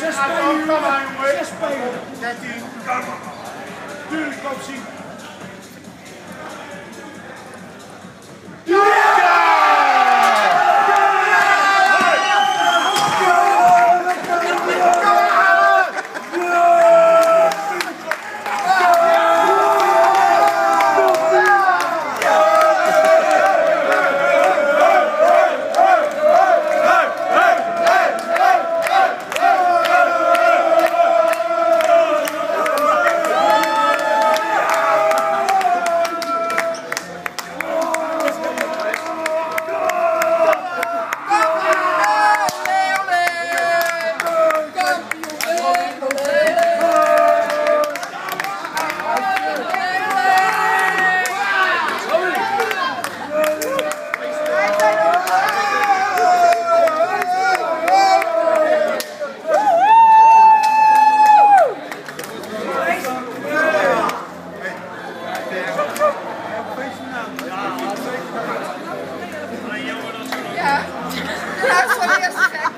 Zes spelers. 13, kan. Tuurlijk. Ja, dat is wel eerst gek.